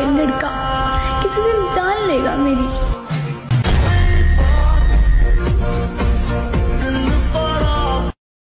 എന്നെ